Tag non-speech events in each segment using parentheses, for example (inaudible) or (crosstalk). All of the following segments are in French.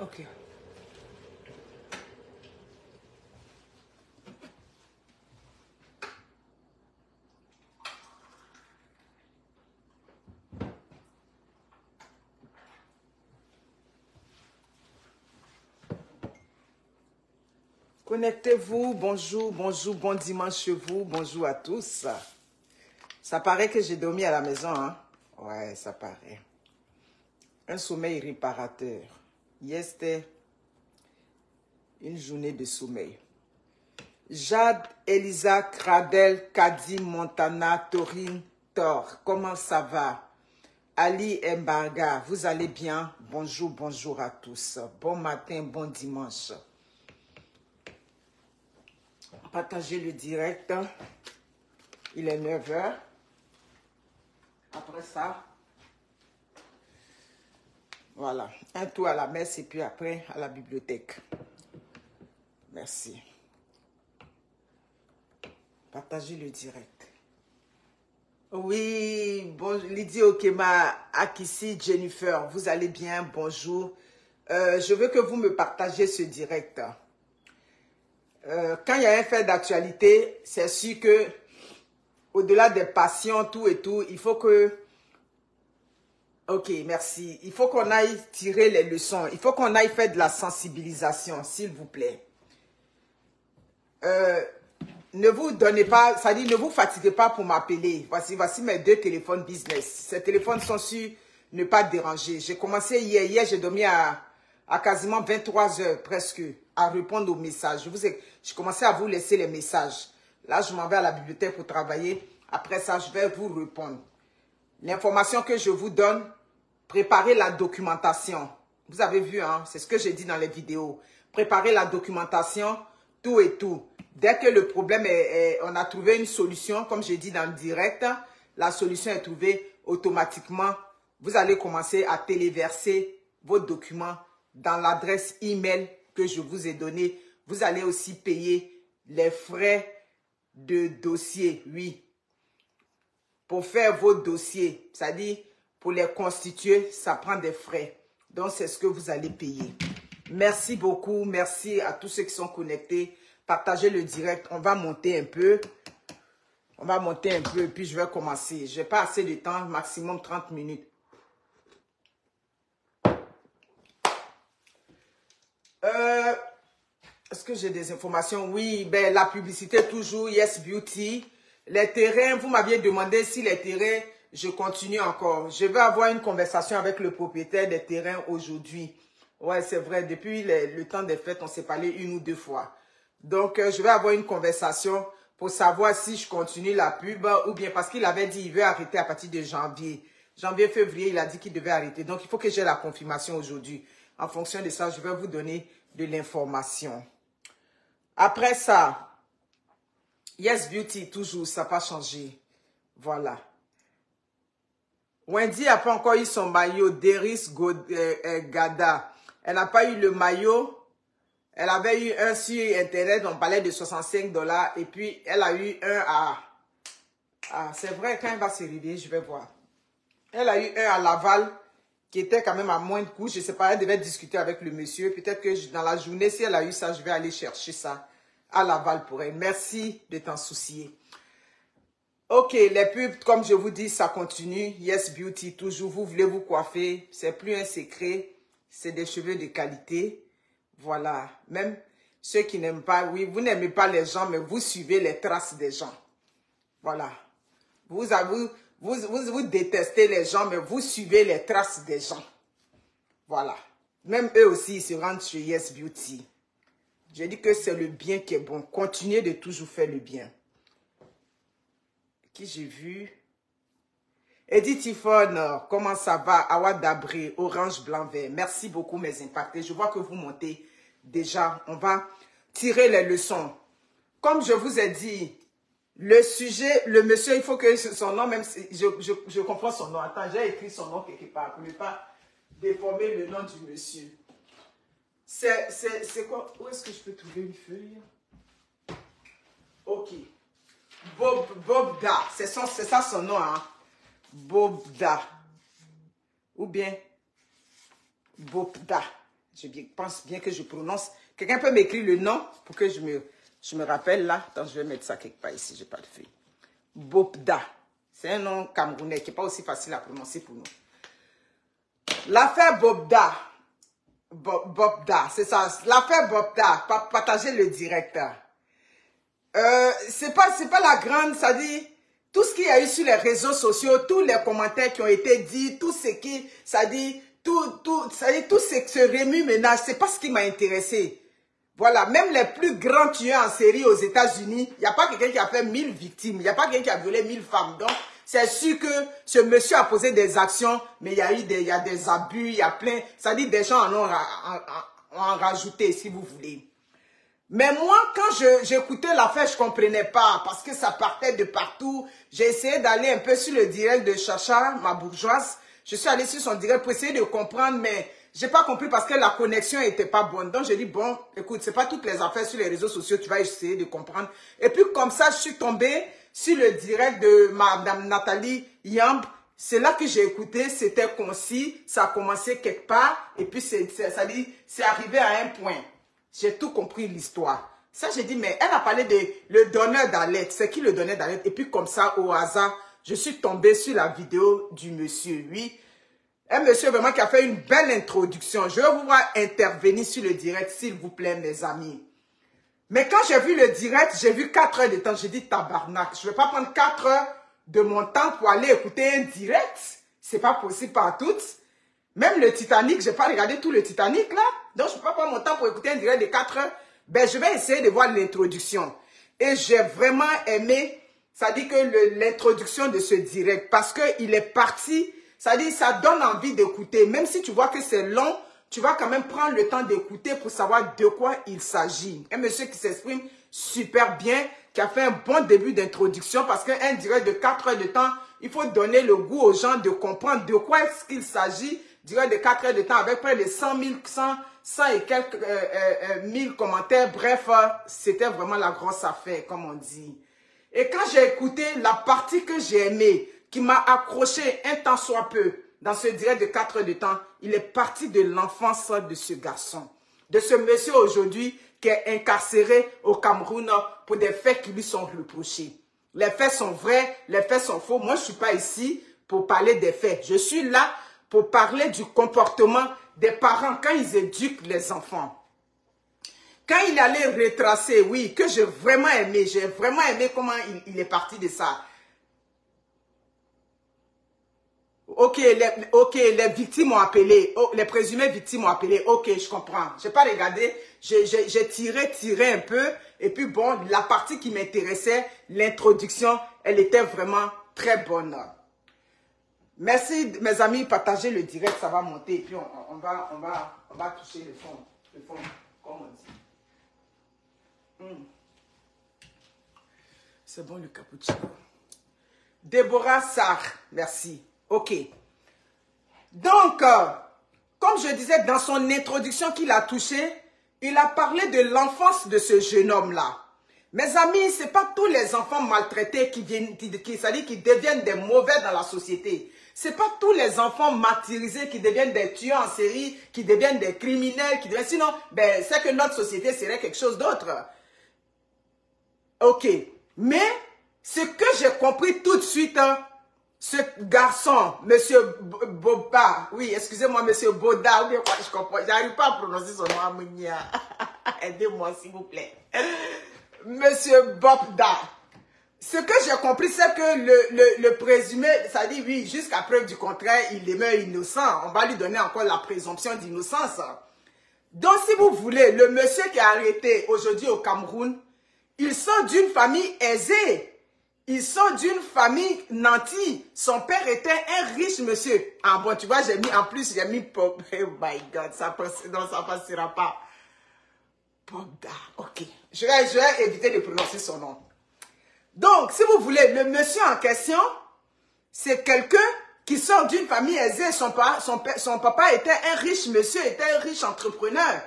Ok. Connectez-vous, bonjour, bonjour, bon dimanche chez vous, bonjour à tous. Ça paraît que j'ai dormi à la maison, hein? Ouais, ça paraît. Un sommeil réparateur. Hier, c'était une journée de sommeil. Jade, Elisa, Cradel, Kadi, Montana, Torine, Thor, comment ça va? Ali Embarga, vous allez bien? Bonjour, bonjour à tous. Bon matin, bon dimanche. Partagez le direct. Il est 9 h Après ça, voilà, un tour à la messe et puis après à la bibliothèque. Merci. Partagez le direct. Oui, bon, Lydie Okema, Akissi, Jennifer, vous allez bien, bonjour. Euh, je veux que vous me partagez ce direct. Euh, quand il y a un fait d'actualité, c'est sûr que au-delà des passions, tout et tout, il faut que... Ok, merci. Il faut qu'on aille tirer les leçons. Il faut qu'on aille faire de la sensibilisation, s'il vous plaît. Euh, ne vous donnez pas, ça dit, ne vous fatiguez pas pour m'appeler. Voici, voici mes deux téléphones business. Ces téléphones sont sur ne pas déranger. J'ai commencé hier. Hier, j'ai dormi à, à quasiment 23 heures presque à répondre aux messages. Je, vous ai, je commençais à vous laisser les messages. Là, je m'en vais à la bibliothèque pour travailler. Après ça, je vais vous répondre. L'information que je vous donne, préparez la documentation. Vous avez vu, hein, c'est ce que j'ai dit dans les vidéos. Préparez la documentation, tout et tout. Dès que le problème est, on a trouvé une solution, comme j'ai dit dans le direct, la solution est trouvée automatiquement. Vous allez commencer à téléverser vos documents dans l'adresse email que je vous ai donnée. Vous allez aussi payer les frais de dossier, oui. Pour faire vos dossiers, c'est-à-dire pour les constituer, ça prend des frais. Donc, c'est ce que vous allez payer. Merci beaucoup. Merci à tous ceux qui sont connectés partagez le direct. On va monter un peu. On va monter un peu, puis je vais commencer. Je n'ai pas assez de temps, maximum 30 minutes. Euh, Est-ce que j'ai des informations? Oui, ben la publicité toujours, Yes Beauty. Les terrains, vous m'aviez demandé si les terrains, je continue encore. Je vais avoir une conversation avec le propriétaire des terrains aujourd'hui. Ouais, c'est vrai, depuis le temps des fêtes, on s'est parlé une ou deux fois. Donc, euh, je vais avoir une conversation pour savoir si je continue la pub ou bien parce qu'il avait dit qu'il veut arrêter à partir de janvier. Janvier, février, il a dit qu'il devait arrêter. Donc, il faut que j'ai la confirmation aujourd'hui. En fonction de ça, je vais vous donner de l'information. Après ça, Yes Beauty, toujours, ça n'a pas changé. Voilà. Wendy n'a pas encore eu son maillot. Deris euh, euh, Gada. Elle n'a pas eu le maillot elle avait eu un sur Internet, on parlait de 65 dollars. Et puis, elle a eu un à... Ah, c'est vrai, quand elle va se réveiller, je vais voir. Elle a eu un à Laval, qui était quand même à moins de coût. Je ne sais pas, elle devait discuter avec le monsieur. Peut-être que dans la journée, si elle a eu ça, je vais aller chercher ça à Laval pour elle. Merci de t'en soucier. Ok, les pubs, comme je vous dis, ça continue. Yes Beauty, toujours, vous voulez vous coiffer. C'est plus un secret. C'est des cheveux de qualité. Voilà. Même ceux qui n'aiment pas, oui, vous n'aimez pas les gens, mais vous suivez les traces des gens. Voilà. Vous, vous, vous, vous, détestez les gens, mais vous suivez les traces des gens. Voilà. Même eux aussi, ils se rendent chez Yes Beauty. Je dis que c'est le bien qui est bon. Continuez de toujours faire le bien. Qui j'ai vu? Edith Tifon, comment ça va? Awa Dabré, orange, blanc, vert. Merci beaucoup mes impactés. Je vois que vous montez déjà. On va tirer les leçons. Comme je vous ai dit, le sujet, le monsieur, il faut que son nom, même si je, je, comprends son nom. Attends, j'ai écrit son nom quelque part pour ne pas déformer le nom du monsieur. C'est quoi? Où est-ce que je peux trouver une feuille? Ok. Bob, Bob Da. C'est ça son nom, hein Bobda. Ou bien Bobda. Je pense bien que je prononce. Quelqu'un peut m'écrire le nom pour que je me, je me rappelle là. Attends, je vais mettre ça quelque part ici, j'ai pas de feuille. Bobda. C'est un nom camerounais qui n'est pas aussi facile à prononcer pour nous. L'affaire Bobda. Bobda, c'est ça. L'affaire Bobda, partager le directeur. Euh, c'est pas, c'est pas la grande, ça dit, tout ce qu'il y a eu sur les réseaux sociaux, tous les commentaires qui ont été dits, tout ce qui, ça dit, tout, tout, ça dit, tout ce, ce remue-ménage, c'est pas ce qui m'a intéressé. Voilà, même les plus grands tueurs en série aux États-Unis, il n'y a pas quelqu'un qui a fait 1000 victimes, il n'y a pas quelqu'un qui a violé 1000 femmes. Donc, c'est sûr que ce monsieur a posé des actions, mais il y a eu des, il y a des abus, il y a plein, ça dit, des gens en ont, en, rajouté, si vous voulez. Mais moi, quand j'écoutais l'affaire, je comprenais pas parce que ça partait de partout. J'ai essayé d'aller un peu sur le direct de Chacha, ma bourgeoise. Je suis allée sur son direct pour essayer de comprendre, mais j'ai pas compris parce que la connexion était pas bonne. Donc j'ai dit, bon, écoute, c'est pas toutes les affaires sur les réseaux sociaux, tu vas essayer de comprendre. Et puis comme ça, je suis tombée sur le direct de Madame Nathalie Yamb. C'est là que j'ai écouté, c'était concis, ça a commencé quelque part, et puis c'est dit, c'est arrivé à un point. J'ai tout compris l'histoire. Ça, j'ai dit, mais elle a parlé de le donneur d'alerte. C'est qui le donneur d'alerte? Et puis, comme ça, au hasard, je suis tombée sur la vidéo du monsieur. Oui, un monsieur vraiment qui a fait une belle introduction. Je vais vous voir intervenir sur le direct, s'il vous plaît, mes amis. Mais quand j'ai vu le direct, j'ai vu 4 heures de temps. J'ai dit, tabarnak, je ne vais pas prendre 4 heures de mon temps pour aller écouter un direct. C'est pas possible par toutes. Même le Titanic, je n'ai pas regardé tout le Titanic là. Donc, je ne peux pas prendre mon temps pour écouter un direct de 4 heures. Ben, je vais essayer de voir l'introduction. Et j'ai vraiment aimé, ça dit que l'introduction de ce direct, parce qu'il est parti, ça dit, ça donne envie d'écouter. Même si tu vois que c'est long, tu vas quand même prendre le temps d'écouter pour savoir de quoi il s'agit. Un monsieur qui s'exprime super bien, qui a fait un bon début d'introduction, parce qu'un direct de 4 heures de temps, il faut donner le goût aux gens de comprendre de quoi est-ce qu'il s'agit durant de 4 heures de temps avec près de 100 000, 100, et quelques euh, euh, euh, mille commentaires. Bref, c'était vraiment la grosse affaire, comme on dit. Et quand j'ai écouté la partie que j'ai aimée, qui m'a accroché un temps soit peu, dans ce direct de 4 heures de temps, il est parti de l'enfance de ce garçon. De ce monsieur aujourd'hui qui est incarcéré au Cameroun pour des faits qui lui sont reprochés. Les faits sont vrais, les faits sont faux. Moi, je ne suis pas ici pour parler des faits. Je suis là pour parler du comportement des parents quand ils éduquent les enfants. Quand il allait retracer, oui, que j'ai vraiment aimé, j'ai vraiment aimé comment il, est parti de ça. Ok, les, ok, les victimes ont appelé, oh, les présumées victimes ont appelé, ok, je comprends. Je n'ai pas regardé, j'ai tiré, tiré un peu, et puis bon, la partie qui m'intéressait, l'introduction, elle était vraiment très bonne. Merci, mes amis, partagez le direct, ça va monter. Et puis, on, va, on, va, on va toucher le fond, le fond, comme on dit. Hmm. C'est bon, le cappuccino. Déborah Sarr, merci. OK. Donc, euh, comme je disais dans son introduction qu'il a touché, il a parlé de l'enfance de ce jeune homme-là. Mes amis, ce n'est pas tous les enfants maltraités qui, viennent, qui deviennent des mauvais dans la société. Ce n'est pas tous les enfants martyrisés qui deviennent des tueurs en série, qui deviennent des criminels, qui deviennent... Sinon, ben, c'est que notre société serait quelque chose d'autre. Ok. Mais, ce que j'ai compris tout de suite, hein, ce garçon, Monsieur Boba, oui, excusez-moi, Monsieur Boda, oui, je comprends, j'arrive pas à prononcer son nom, Amounia. (laughs) Aidez-moi, s'il vous plaît. Monsieur Bobda. Ce que j'ai compris, c'est que le, le, présumé, ça dit oui, jusqu'à preuve du contraire, il demeure innocent. On va lui donner encore la présomption d'innocence. Donc, si vous voulez, le monsieur qui est arrêté aujourd'hui au Cameroun, il sort d'une famille aisée. Il sort d'une famille nantie. Son père était un riche monsieur. Ah bon, tu vois, j'ai mis, en plus, j'ai mis Pop. (laughs) Oh my God, ça passe, ça passera pas. Popda, ok. Je vais, je vais éviter de prononcer son nom. Donc, si vous voulez, le monsieur en question, c'est quelqu'un qui sort d'une famille aisée. Son, son, son, papa était un riche monsieur, était un riche entrepreneur.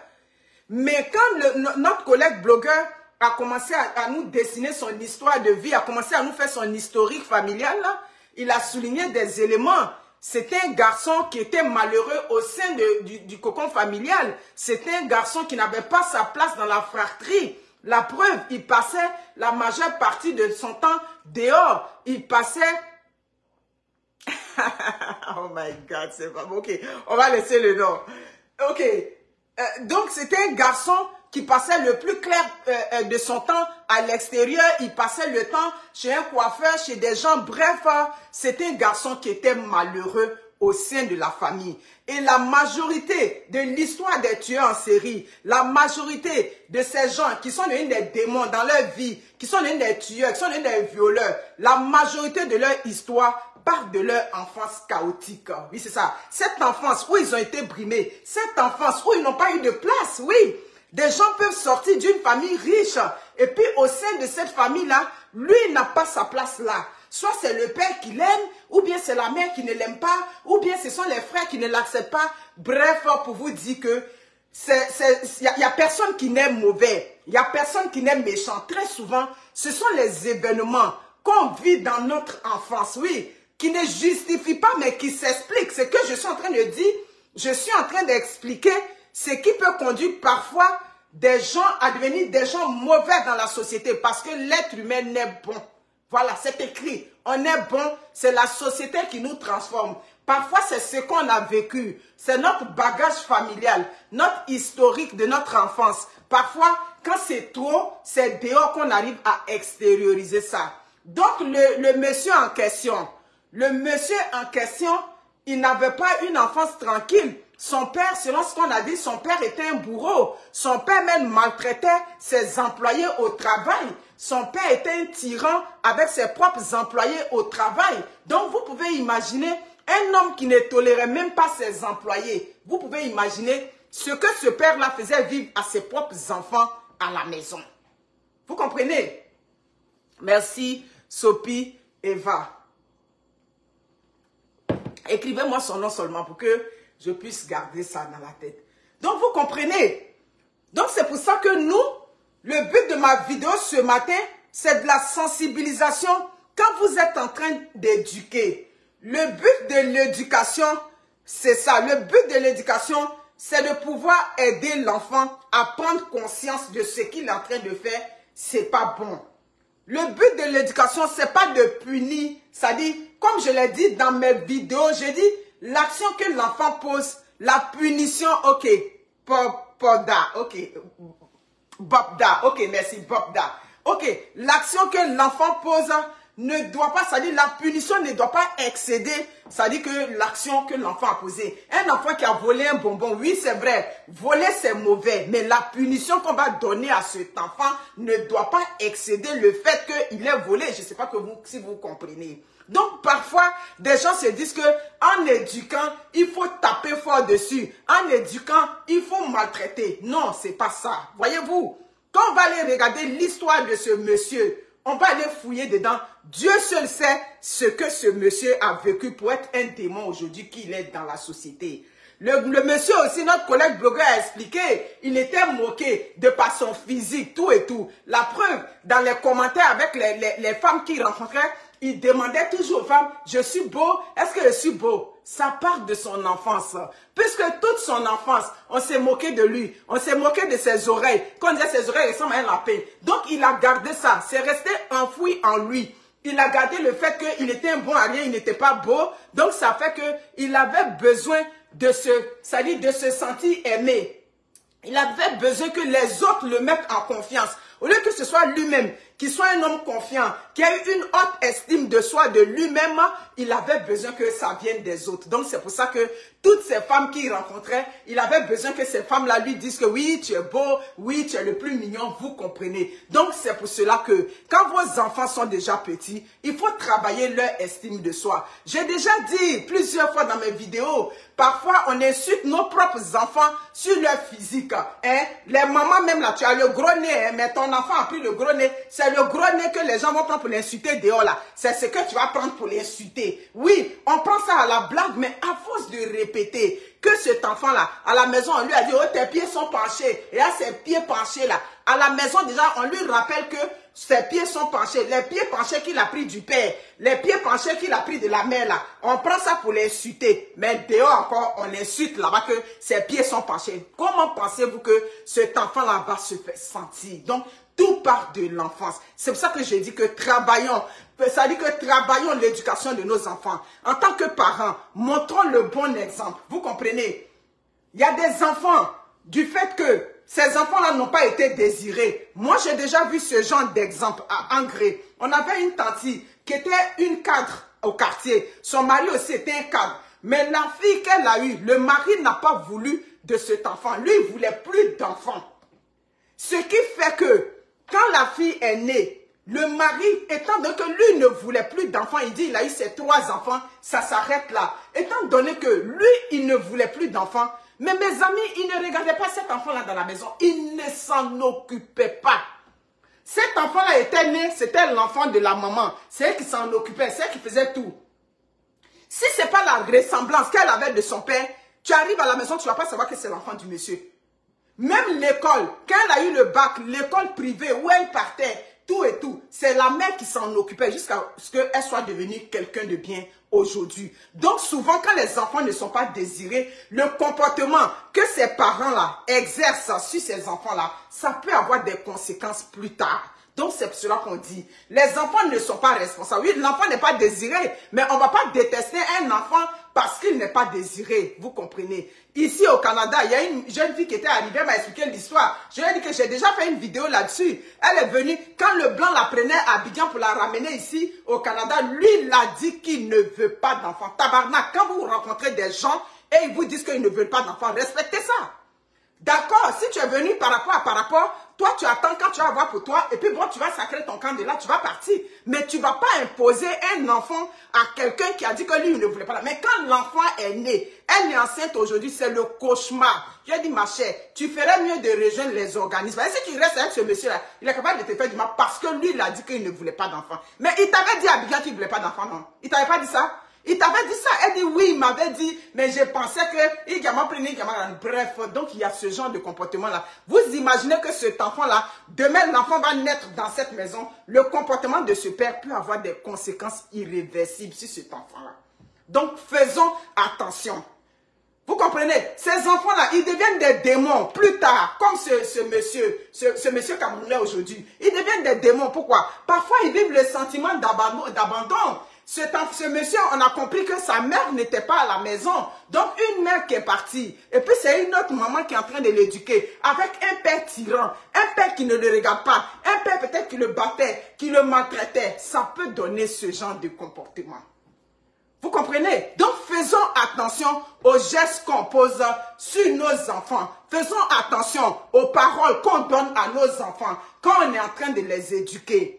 Mais quand notre collègue blogueur a commencé à, nous dessiner son histoire de vie, a commencé à nous faire son historique familial, il a souligné des éléments c'était un garçon qui était malheureux au sein du, du cocon familial. C'était un garçon qui n'avait pas sa place dans la fratrie. La preuve, il passait la majeure partie de son temps dehors. Il passait... (laughs) oh my God, c'est pas bon. Ok, on va laisser le nom. Ok, euh, donc c'était un garçon qui passait le plus clair euh, euh, de son temps à l'extérieur. Il passait le temps chez un coiffeur, chez des gens. Bref, c'était un garçon qui était malheureux au sein de la famille. Et la majorité de l'histoire des tueurs en série, la majorité de ces gens qui sont devenus des démons dans leur vie, qui sont devenus des tueurs, qui sont devenus des violeurs, la majorité de leur histoire part de leur enfance chaotique. Oui, c'est ça. Cette enfance où ils ont été brimés, cette enfance où ils n'ont pas eu de place, oui. Des gens peuvent sortir d'une famille riche et puis au sein de cette famille-là, lui n'a pas sa place là. Soit c'est le père qui l'aime, ou bien c'est la mère qui ne l'aime pas, ou bien ce sont les frères qui ne l'acceptent pas. Bref, pour vous dire que il n'y a, personne qui n'aime mauvais, il n'y a personne qui n'aime méchant. Très souvent, ce sont les événements qu'on vit dans notre enfance, oui, qui ne justifient pas, mais qui s'expliquent. Ce que je suis en train de dire, je suis en train d'expliquer ce qui peut conduire parfois des gens à devenir des gens mauvais dans la société parce que l'être humain n'est bon. Voilà, c'est écrit. On est bon, c'est la société qui nous transforme. Parfois, c'est ce qu'on a vécu. C'est notre bagage familial, notre historique de notre enfance. Parfois, quand c'est trop, c'est dehors qu'on arrive à extérioriser ça. Donc, le, le monsieur en question, le monsieur en question, il n'avait pas une enfance tranquille. Son père, selon ce qu'on a dit, son père était un bourreau. Son père même maltraitait ses employés au travail. Son père était un tyran avec ses propres employés au travail. Donc vous pouvez imaginer un homme qui ne tolérait même pas ses employés. Vous pouvez imaginer ce que ce père-là faisait vivre à ses propres enfants à la maison. Vous comprenez? Merci, Sophie, Eva. Écrivez-moi son nom seulement pour que je puisse garder ça dans la tête. Donc, vous comprenez? Donc, c'est pour ça que nous, le but de ma vidéo ce matin, c'est de la sensibilisation. Quand vous êtes en train d'éduquer, le but de l'éducation, c'est ça. Le but de l'éducation, c'est de pouvoir aider l'enfant à prendre conscience de ce qu'il est en train de faire. C'est pas bon. Le but de l'éducation, c'est pas de punir. Ça dit, comme je l'ai dit dans mes vidéos, j'ai dit, l'action que l'enfant pose, la punition, ok, Popda, ok, Bobda, ok, merci, Bobda. Ok, l'action que l'enfant pose ne doit pas, ça dit la punition ne doit pas excéder, ça dit que l'action que l'enfant a posée. Un enfant qui a volé un bonbon, oui c'est vrai, voler c'est mauvais, mais la punition qu'on va donner à cet enfant ne doit pas excéder le fait qu'il ait volé. Je ne sais pas si vous comprenez. Donc parfois, des gens se disent que en éduquant, il faut taper fort dessus. En éduquant, il faut maltraiter. Non, c'est pas ça. Voyez-vous, quand on va aller regarder l'histoire de ce monsieur, on va aller fouiller dedans. Dieu seul sait ce que ce monsieur a vécu pour être un démon aujourd'hui qu'il est dans la société. Le, monsieur aussi, notre collègue blogueur a expliqué, il était moqué de par physique, tout et tout. La preuve, dans les commentaires avec les, les femmes qu'il rencontrait, il demandait toujours aux femmes, je suis beau, est-ce que je suis beau? Ça part de son enfance. Puisque toute son enfance, on s'est moqué de lui, on s'est moqué de ses oreilles. Quand on disait ses oreilles ressemblent à un lapin. Donc il a gardé ça, c'est resté enfoui en lui. Il a gardé le fait qu'il était un bon à rien, il n'était pas beau. Donc ça fait qu'il avait besoin de se, ça dit, de se sentir aimé. Il avait besoin que les autres le mettent en confiance. Au lieu que ce soit lui-même, qui soit un homme confiant, qui a eu une haute estime de soi, de lui-même, il avait besoin que ça vienne des autres. Donc c'est pour ça que toutes ces femmes qu'il rencontrait, il avait besoin que ces femmes-là lui disent que oui, tu es beau, oui, tu es le plus mignon, vous comprenez. Donc c'est pour cela que quand vos enfants sont déjà petits, il faut travailler leur estime de soi. J'ai déjà dit plusieurs fois dans mes vidéos, parfois on insulte nos propres enfants sur leur physique. Hein? Les mamans même là, tu as le gros nez, hein, mais ton enfant a pris le gros nez. C'est le gros nez que les gens vont prendre pour l'insulter dehors là. C'est ce que tu vas prendre pour l'insulter. Oui, on prend ça à la blague, mais à force de répéter que cet enfant-là, à la maison, on lui a dit, oh, tes pieds sont penchés. Et là, ses pieds penchés là. À la maison, déjà, on lui rappelle que ses pieds sont penchés. Les pieds penchés qu'il a pris du père, les pieds penchés qu'il a pris de la mère là, on prend ça pour l'insulter. Mais dehors encore, on insulte là-bas que ses pieds sont penchés. Comment pensez-vous que cet enfant là va se faire sentir? Donc, tout part de l'enfance. C'est pour ça que je dis que travaillons. Ça dit que travaillons l'éducation de nos enfants. En tant que parents, montrons le bon exemple. Vous comprenez? Il y a des enfants, du fait que ces enfants-là n'ont pas été désirés. Moi, j'ai déjà vu ce genre d'exemple à Angré. On avait une tante qui était une cadre au quartier. Son mari aussi était un cadre. Mais la fille qu'elle a eue, le mari n'a pas voulu de cet enfant. Lui, il voulait plus d'enfants. Ce qui fait que quand la fille est née, le mari, étant donné que lui ne voulait plus d'enfants, il dit il a eu ses trois enfants, ça s'arrête là. Étant donné que lui, il ne voulait plus d'enfants, mais mes amis, ils ne regardaient pas cet enfant-là dans la maison. Ils ne s'en occupaient pas. Cet enfant-là était né, c'était l'enfant de la maman. C'est elle qui s'en occupait, c'est elle qui faisait tout. Si ce n'est pas la ressemblance qu'elle avait de son père, tu arrives à la maison, tu ne vas pas savoir que c'est l'enfant du monsieur. Même l'école, quand elle a eu le bac, l'école privée où elle partait, tout et tout, c'est la mère qui s'en occupait jusqu'à ce qu'elle soit devenue quelqu'un de bien aujourd'hui. Donc souvent, quand les enfants ne sont pas désirés, le comportement que ces parents-là exercent sur ces enfants-là, ça peut avoir des conséquences plus tard. Donc c'est cela qu'on dit, les enfants ne sont pas responsables. Oui, l'enfant n'est pas désiré, mais on ne va pas détester un enfant parce qu'il n'est pas désiré. Vous comprenez Ici au Canada, il y a une jeune fille qui était arrivée, m'a expliqué l'histoire. Je lui ai dit que j'ai déjà fait une vidéo là-dessus. Elle est venue, quand le blanc la prenait à Abidjan pour la ramener ici au Canada, lui, il a dit qu'il ne veut pas d'enfant. Tabarnak, quand vous rencontrez des gens et ils vous disent qu'ils ne veulent pas d'enfant, respectez ça. D'accord, si tu es venu par rapport à par rapport, toi tu attends quand tu vas voir pour toi, et puis bon, tu vas sacrer ton camp de là, tu vas partir. Mais tu ne vas pas imposer un enfant à quelqu'un qui a dit que lui, il ne voulait pas. Mais quand l'enfant est né, elle est enceinte aujourd'hui, c'est le cauchemar. Je dit, ma chère, tu ferais mieux de rejoindre les organismes. Et si tu restes avec ce monsieur-là, il est capable de te faire du mal parce que lui, il a dit qu'il ne voulait pas d'enfant. Mais il t'avait dit à Abidjan qu'il ne voulait pas d'enfant, non? Il t'avait pas dit ça? Il t'avait dit ça. Elle dit oui, il m'avait dit, mais je pensais que il m'a pris, Bref, donc il y a ce genre de comportement-là. Vous imaginez que cet enfant-là, demain l'enfant va naître dans cette maison. Le comportement de ce père peut avoir des conséquences irréversibles sur cet enfant-là. Donc faisons attention. Vous comprenez? Ces enfants-là, ils deviennent des démons plus tard, comme ce, monsieur, ce, ce monsieur Camerounais aujourd'hui. Ils deviennent des démons. Pourquoi? Parfois, ils vivent le sentiment d'abandon. Ce, monsieur, on a compris que sa mère n'était pas à la maison. Donc, une mère qui est partie. Et puis, c'est une autre maman qui est en train de l'éduquer. Avec un père tyran. Un père qui ne le regarde pas. Un père peut-être qui le battait, qui le maltraitait. Ça peut donner ce genre de comportement. Vous comprenez? Donc, faisons attention aux gestes qu'on pose sur nos enfants. Faisons attention aux paroles qu'on donne à nos enfants quand on est en train de les éduquer.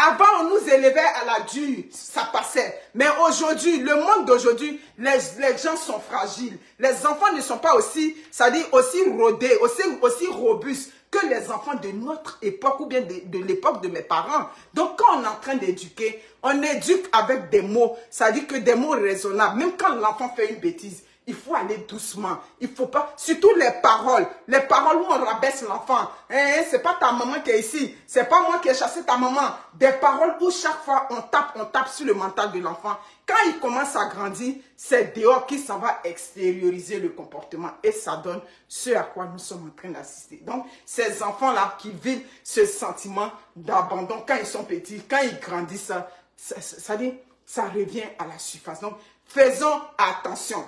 Avant, on nous élevait à la dure, ça passait. Mais aujourd'hui, le monde d'aujourd'hui, les, gens sont fragiles. Les enfants ne sont pas aussi, ça dit aussi rodés, aussi, aussi robustes que les enfants de notre époque ou bien de, de l'époque de mes parents. Donc, quand on est en train d'éduquer, on éduque avec des mots, ça dit que des mots raisonnables. Même quand l'enfant fait une bêtise, il faut aller doucement. Il faut pas, surtout les paroles, les paroles où on rabaisse l'enfant. Hein, c'est pas ta maman qui est ici, c'est pas moi qui ai chassé ta maman. Des paroles où chaque fois on tape, on tape sur le mental de l'enfant. Quand il commence à grandir, c'est dehors qu'il s'en va extérioriser le comportement et ça donne ce à quoi nous sommes en train d'assister. Donc, ces enfants-là qui vivent ce sentiment d'abandon quand ils sont petits, quand ils grandissent, ça, ça revient à la surface. Donc, faisons attention.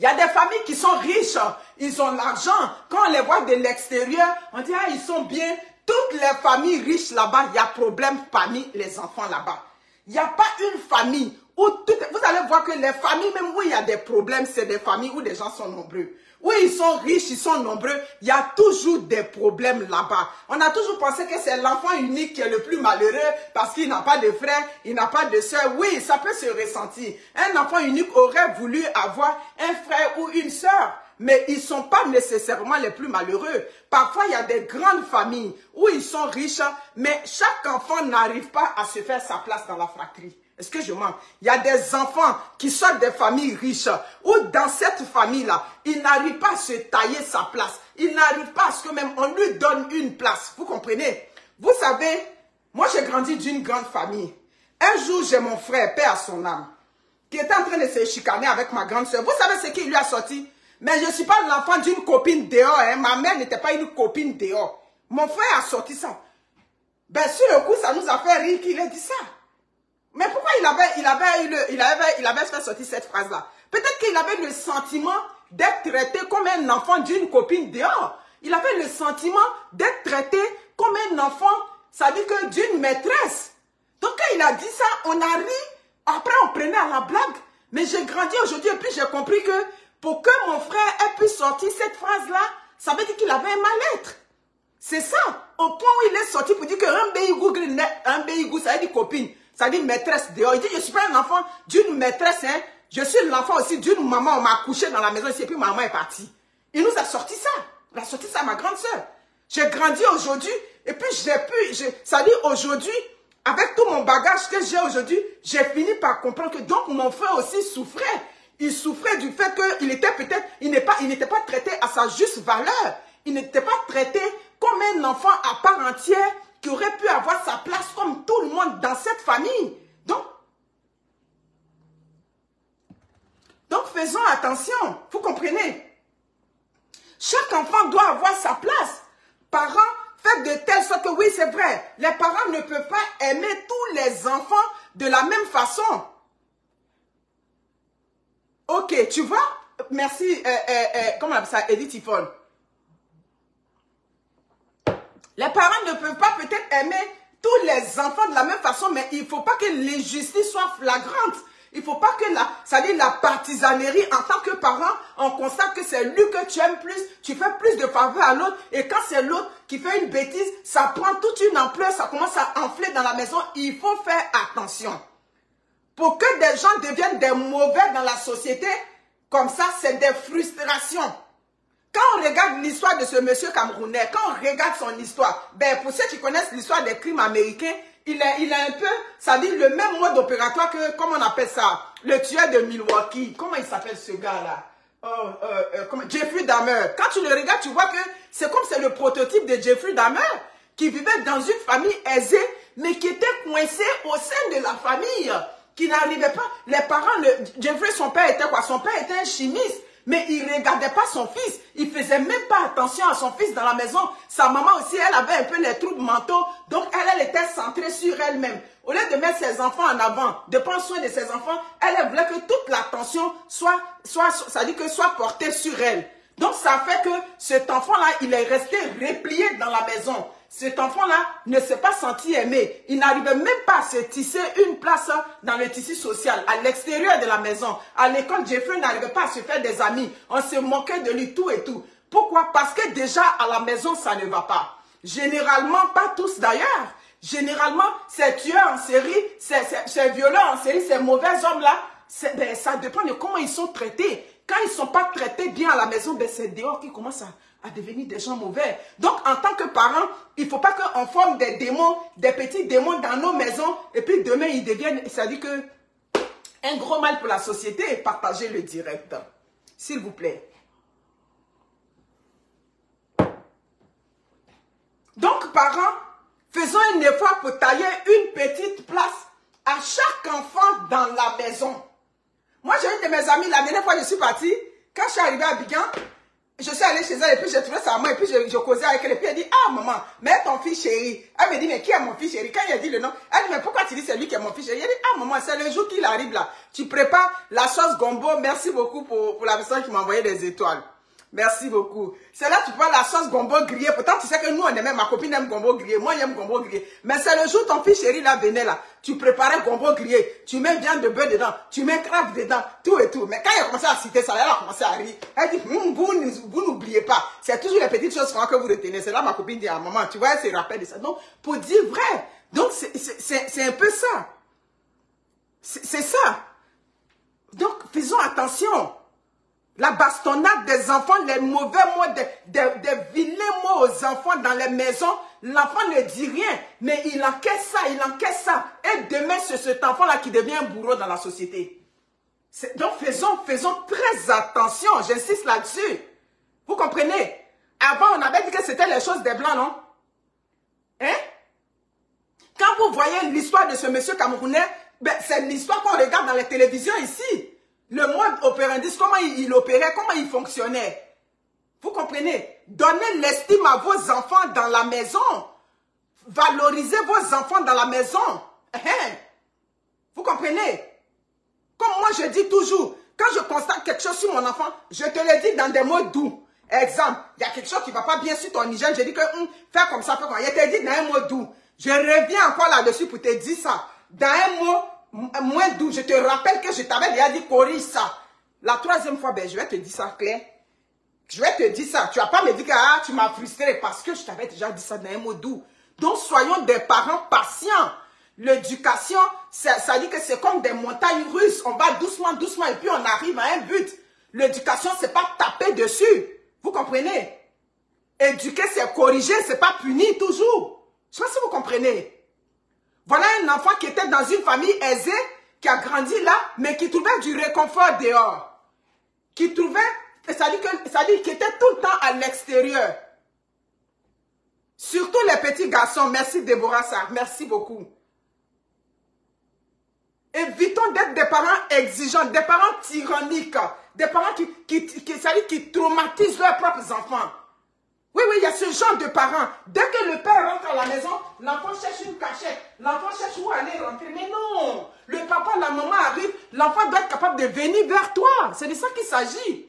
Il y a des familles qui sont riches, ils ont l'argent. Quand on les voit de l'extérieur, on dit, ah, ils sont bien. Toutes les familles riches là-bas, il y a problème parmi les enfants là-bas. Il n'y a pas une famille où tout, vous allez voir que les familles, même où il y a des problèmes, c'est des familles où des gens sont nombreux. Oui, ils sont riches, ils sont nombreux. Il y a toujours des problèmes là-bas. On a toujours pensé que c'est l'enfant unique qui est le plus malheureux parce qu'il n'a pas de frère, il n'a pas de soeur. Oui, ça peut se ressentir. Un enfant unique aurait voulu avoir un frère ou une soeur. Mais ils ne sont pas nécessairement les plus malheureux. Parfois, il y a des grandes familles où ils sont riches, mais chaque enfant n'arrive pas à se faire sa place dans la fratrie. Est-ce que je mens Il y a des enfants qui sortent des familles riches où dans cette famille-là, il n'arrive pas à se tailler sa place. Il n'arrive pas à ce que même on lui donne une place. Vous comprenez? Vous savez, moi j'ai grandi d'une grande famille. Un jour, j'ai mon frère, père à son âme, qui était en train de se chicaner avec ma grande soeur. Vous savez ce qu'il lui a sorti? Mais je ne suis pas l'enfant d'une copine dehors. Hein. Ma mère n'était pas une copine dehors. Mon frère a sorti ça. Ben, sur le coup, ça nous a fait rire qu'il ait dit ça. Mais pourquoi il avait, il avait, il avait, il avait fait sortir cette phrase-là? Peut-être qu'il avait le sentiment d'être traité comme un enfant d'une copine dehors. Il avait le sentiment d'être traité comme un enfant, ça dit que d'une maîtresse. Donc quand il a dit ça, on a ri. Après, on prenait à la blague. Mais j'ai grandi aujourd'hui et puis j'ai compris que pour que mon frère ait pu sortir cette phrase-là, ça veut dire qu'il avait un mal-être. C'est ça. Au point où il est sorti pour dire que un un ça veut dire copine. Ça dire maîtresse dehors. Il dit, je suis pas un enfant d'une maîtresse, hein. Je suis l'enfant aussi d'une maman. On m'a couché dans la maison ici et puis maman est partie. Il nous a sorti ça. Il a sorti ça à ma grande soeur. J'ai grandi aujourd'hui et puis j'ai pu, ça dit aujourd'hui, avec tout mon bagage que j'ai aujourd'hui, j'ai fini par comprendre que donc mon frère aussi souffrait. Il souffrait du fait qu'il était peut-être, il n'est pas, il n'était pas traité à sa juste valeur. Il n'était pas traité comme un enfant à part entière qui aurait pu avoir sa place comme tout le monde dans cette famille. Donc, donc faisons attention. Vous comprenez? Chaque enfant doit avoir sa place. Parents, faites de telle sorte que oui, c'est vrai, les parents ne peuvent pas aimer tous les enfants de la même façon. Ok, tu vois, merci, euh, euh, euh, comment ça, Edith Tifon. Les parents ne peuvent pas peut-être aimer tous les enfants de la même façon, mais il ne faut pas que l'injustice soit flagrante. Il ne faut pas que la, ça la partisanerie en tant que parent, on constate que c'est lui que tu aimes plus, tu fais plus de faveur à l'autre, et quand c'est l'autre qui fait une bêtise, ça prend toute une ampleur, ça commence à enfler dans la maison. Il faut faire attention. Pour que des gens deviennent des mauvais dans la société, comme ça, c'est des frustrations. Quand on regarde l'histoire de ce monsieur camerounais, quand on regarde son histoire, ben pour ceux qui connaissent l'histoire des crimes américains, il a, il a un peu, ça dit le même mode opératoire que, comment on appelle ça, le tueur de Milwaukee. Comment il s'appelle ce gars-là? Oh, euh, euh, Jeffrey Dahmer. Quand tu le regardes, tu vois que c'est comme c'est le prototype de Jeffrey Dahmer qui vivait dans une famille aisée, mais qui était coincé au sein de la famille, qui n'arrivait pas. Les parents, Jeffrey, son père était quoi? Son père était un chimiste. Mais il ne regardait pas son fils. Il faisait même pas attention à son fils dans la maison. Sa maman aussi, elle avait un peu les troubles mentaux. Donc, elle, elle était centrée sur elle-même. Au lieu de mettre ses enfants en avant, de prendre soin de ses enfants, elle, voulait que toute l'attention soit, soit, soit portée sur elle. Donc, ça fait que cet enfant-là, il est resté replié dans la maison cet enfant-là ne s'est pas senti aimé. Il n'arrivait même pas à se tisser une place dans le tissu social, à l'extérieur de la maison. À l'école, Jeffrey n'arrivait pas à se faire des amis. On se moquait de lui, tout et tout. Pourquoi? Parce que déjà, à la maison, ça ne va pas. Généralement, pas tous d'ailleurs. Généralement, ces tueurs en série, ces, violents en série, ces mauvais hommes-là, ben, ça dépend de comment ils sont traités. Ils ne sont pas traités bien à la maison, ben, c'est dehors qu'ils commencent à, devenir des gens mauvais. Donc, en tant que parent, il ne faut pas qu'on forme des démons, des petits démons dans nos maisons, et puis demain, ils deviennent, ça dit que, un gros mal pour la société, et partagez le direct. S'il vous plaît. Donc, parents, faisons un effort pour tailler une petite place à chaque enfant dans la maison. Moi, j'ai une de mes amies, la dernière fois je suis partie, quand je suis arrivée à Bigan, je suis allée chez elle et puis j'ai trouvé sa maman et puis je, je, causais avec elle et puis elle dit ah maman mais ton fils chéri elle me dit mais qui est mon fils chéri quand il a dit le nom elle dit mais pourquoi tu dis c'est lui qui est mon fils chéri elle dit ah maman c'est le jour qu'il arrive là. Tu prépares la sauce gombo. Merci beaucoup pour, pour la personne qui m'a envoyé des étoiles Merci beaucoup. C'est là tu vois la sauce gombo grillé. Pourtant, tu sais que nous, on aimait, ma copine aime gombo grillé. Moi, j'aime gombo grillé. Mais c'est le jour ton fils chéri là venait là. Tu préparais gombo grillé. Tu mets viande de bœuf dedans. Tu mets crabe dedans. Tout et tout. Mais quand il a commencé à citer ça, elle a commencé à rire. Elle dit, hum, vous, n'oubliez pas. C'est toujours les petites choses que vous retenez. C'est là ma copine dit à maman, tu vois, elle se rappelle de ça. Donc, pour dire vrai. Donc, c'est un peu ça. C'est ça. Donc, faisons attention la bastonnade des enfants, les mauvais mots, des, vilains mots aux enfants dans les maisons, l'enfant ne dit rien, mais il encaisse ça, il encaisse ça. Et demain, c'est cet enfant-là qui devient un bourreau dans la société. Donc faisons, faisons très attention, j'insiste là-dessus. Vous comprenez? Avant, on avait dit que c'était les choses des blancs, non? Hein? Quand vous voyez l'histoire de ce monsieur camerounais, ben, c'est l'histoire qu'on regarde dans les télévisions ici. Le mode opérandis, comment il, opérait, comment il fonctionnait? Vous comprenez? Donnez l'estime à vos enfants dans la maison. Valorisez vos enfants dans la maison. Eh. Vous comprenez? Comme moi je dis toujours, quand je constate quelque chose sur mon enfant, je te le dis dans des mots doux. Exemple, il y a quelque chose qui ne va pas bien sur ton hygiène, je dis que hum, fais comme ça, fais comme ça. Je te dis dans un mot doux. Je reviens encore là-dessus pour te dire ça. Dans un mot moins doux, je te rappelle que je t'avais déjà dit corrige ça. La troisième fois, ben, je vais te dire ça clair. Je vais te dire ça. Tu vas pas me dire que ah, tu m'as frustré parce que je t'avais déjà dit ça dans un mot doux. Donc, soyons des parents patients. L'éducation, ça, ça dit que c'est comme des montagnes russes. On va doucement, doucement et puis on arrive à un but. L'éducation, c'est pas taper dessus. Vous comprenez? Éduquer, c'est corriger, c'est pas punir toujours. Je sais pas si vous comprenez. Voilà un enfant qui était dans une famille aisée, qui a grandi là, mais qui trouvait du réconfort dehors. Qui trouvait, ça ça dit qu'il était tout le temps à l'extérieur. Surtout les petits garçons. Merci Déborah Sarr. Merci beaucoup. Évitons d'être des parents exigeants, des parents tyranniques, des parents qui, qui, qui, qui traumatisent leurs propres enfants. Oui, oui, il y a ce genre de parents. Dès que le père rentre à la maison, l'enfant cherche une cachette. L'enfant cherche où aller rentrer. Mais non, le papa, la maman arrive, l'enfant doit être capable de venir vers toi. C'est de ça qu'il s'agit.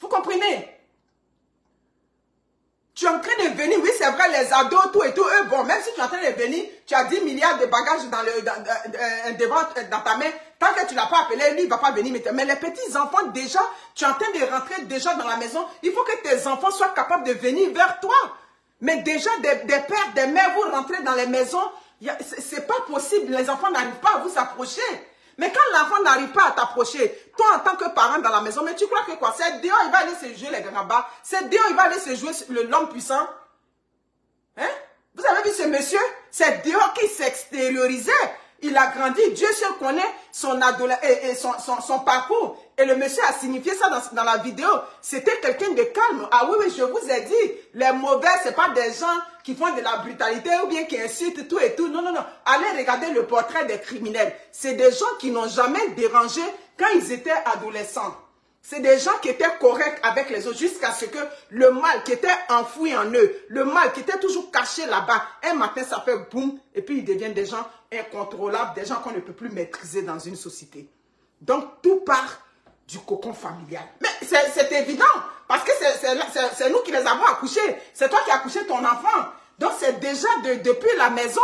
Vous comprenez? Tu es en train de venir, oui, c'est vrai, les ados, tout et tout, eux, bon, même si tu es en train de venir, tu as 10 milliards de bagages dans, le, euh, devant, dans ta main, tant que tu ne l'as pas appelé, lui, il ne va pas venir. Mais les petits enfants, déjà, tu es en train de rentrer déjà dans la maison, il faut que tes enfants soient capables de venir vers toi. Mais déjà, des, des pères, des mères, vous rentrez dans les maisons, c'est pas possible, les enfants n'arrivent pas à vous s'approcher. Mais quand l'enfant n'arrive pas à t'approcher, toi en tant que parent dans la maison, mais tu crois que quoi? C'est dehors, il va aller se jouer les grands-bas. C'est dehors, il va aller se jouer l'homme puissant. Hein? Vous avez vu ce monsieur? C'est dehors qui s'extériorisait. Il a grandi. Dieu seul connaît son, et, son, son, parcours. Et le monsieur a signifié ça dans, dans la vidéo. C'était quelqu'un de calme. Ah oui, oui, je vous ai dit. Les mauvais, ce pas des gens qui font de la brutalité ou bien qui insultent tout et tout. Non, non, non. Allez regarder le portrait des criminels. C'est des gens qui n'ont jamais dérangé quand ils étaient adolescents. C'est des gens qui étaient corrects avec les autres jusqu'à ce que le mal qui était enfoui en eux, le mal qui était toujours caché là-bas, un matin ça fait boum et puis ils deviennent des gens incontrôlables, des gens qu'on ne peut plus maîtriser dans une société. Donc tout part du cocon familial. Mais c'est évident parce que c'est nous qui les avons accouchés. C'est toi qui as accouché ton enfant. Donc c'est déjà depuis la maison.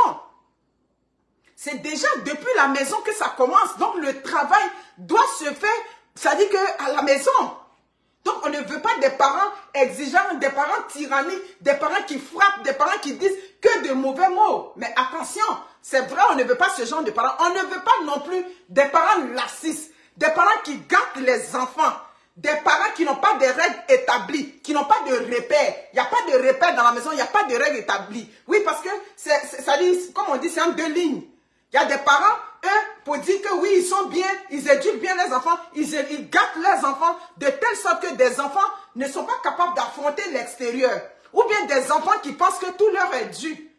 C'est déjà depuis la maison que ça commence. Donc le travail doit se faire ça dit qu'à la maison. Donc, on ne veut pas des parents exigeants, des parents tyranniques, des parents qui frappent, des parents qui disent que de mauvais mots. Mais attention, c'est vrai, on ne veut pas ce genre de parents. On ne veut pas non plus des parents laxistes, des parents qui gâtent les enfants, des parents qui n'ont pas de règles établies, qui n'ont pas de repères. Il n'y a pas de repères dans la maison, il n'y a pas de règles établies. Oui, parce que ça dit, comme on dit, c'est en deux lignes. Y a des parents, eux, pour dire que oui, ils sont bien, ils éduquent bien les enfants, ils, ils gâtent les enfants de telle sorte que des enfants ne sont pas capables d'affronter l'extérieur. Ou bien des enfants qui pensent que tout leur est dû.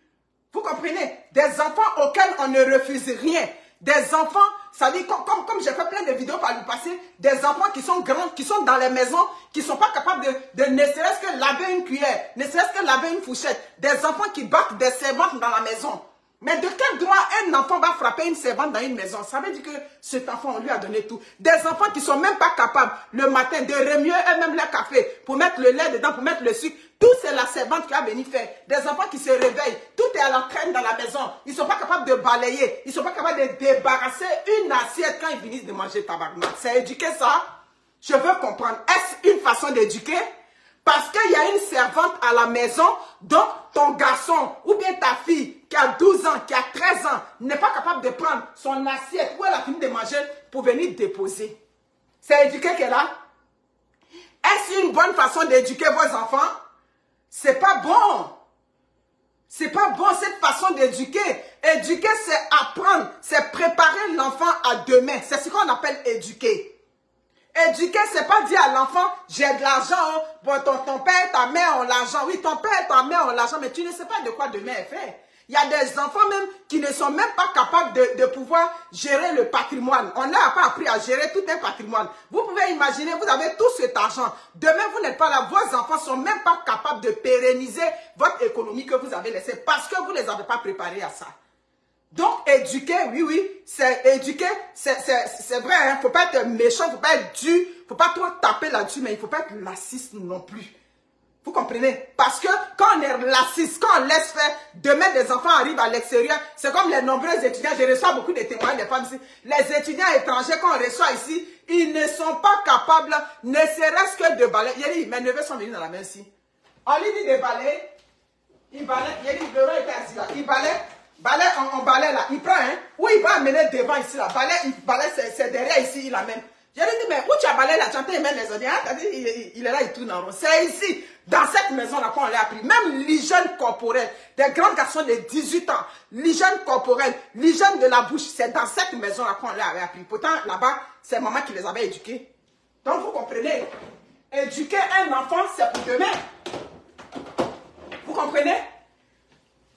Vous comprenez? Des enfants auxquels on ne refuse rien. Des enfants, ça dit, comme, comme, comme j'ai fait plein de vidéos par le passé, des enfants qui sont grands, qui sont dans les maisons, qui ne sont pas capables de, de ne serait-ce que laver une cuillère, ne serait-ce que laver une fourchette. Des enfants qui battent des servantes dans la maison. Mais de quel droit une servante dans une maison Ça veut dire que cet enfant, on lui a donné tout. Des enfants qui ne sont même pas capables le matin de remuer eux-mêmes leur café pour mettre le lait dedans, pour mettre le sucre. Tout, c'est la servante qui a venu faire. Des enfants qui se réveillent. Tout est à la traîne dans la maison. Ils ne sont pas capables de balayer. Ils ne sont pas capables de débarrasser une assiette quand ils finissent de manger tabarnak. C'est éduquer ça? Je veux comprendre. Est-ce une façon d'éduquer? Parce qu'il y a une servante à la maison, donc ton garçon ou bien ta fille qui a 12 ans, qui a 13 ans, n'est pas capable de prendre son assiette où elle a fini de manger pour venir déposer. C'est éduquer qu'elle a. Est-ce une bonne façon d'éduquer vos enfants? C'est pas bon. C'est pas bon cette façon d'éduquer. Éduquer, c'est apprendre, c'est préparer l'enfant à demain. C'est ce qu'on appelle éduquer. Éduquer, c'est pas dire à l'enfant, j'ai de l'argent, bon, ton, ton père, ta mère ont l'argent. Oui, ton père, ta mère ont l'argent, mais tu ne sais pas de quoi demain est fait. Il y a des enfants même qui ne sont même pas capables de, de pouvoir gérer le patrimoine. On n'a pas appris à gérer tout un patrimoine. Vous pouvez imaginer, vous avez tout cet argent. Demain, vous n'êtes pas là. Vos enfants sont même pas capables de pérenniser votre économie que vous avez laissée parce que vous ne les avez pas préparés à ça. Donc, éduquer, oui, oui, c'est éduquer, c'est vrai, il hein, ne faut pas être méchant, il ne faut pas être dur, il ne faut pas trop taper là-dessus, mais il ne faut pas être lassiste non plus. Vous comprenez? Parce que quand on est lassiste, quand on laisse faire, demain des enfants arrivent à l'extérieur, c'est comme les nombreux étudiants, je reçois beaucoup de témoignages des femmes ici, les étudiants étrangers quand on reçoit ici, ils ne sont pas capables, ne serait-ce que de balayer. Il dit, mes neveux sont venus dans la main ici. On lui dit de balayer, il balaye, il dit, le roi assis là, il balaye, Balai, on, on là, il prend, hein. Où il va amener devant ici là. Balai, il balai, c'est derrière ici, il amène. Je lui dis, mais où tu as balai là, tu as même les audiences. Hein? Il, il, est là, il tourne en rond. C'est ici, dans cette maison-là qu'on l'a appris. Même l'hygiène corporelle, des grands garçons de 18 ans, l'hygiène corporelle, l'hygiène de la bouche, c'est dans cette maison-là qu'on l'a appris. Pourtant, là-bas, c'est maman qui les avait éduqués. Donc, vous comprenez, éduquer un enfant, c'est pour demain. Vous comprenez?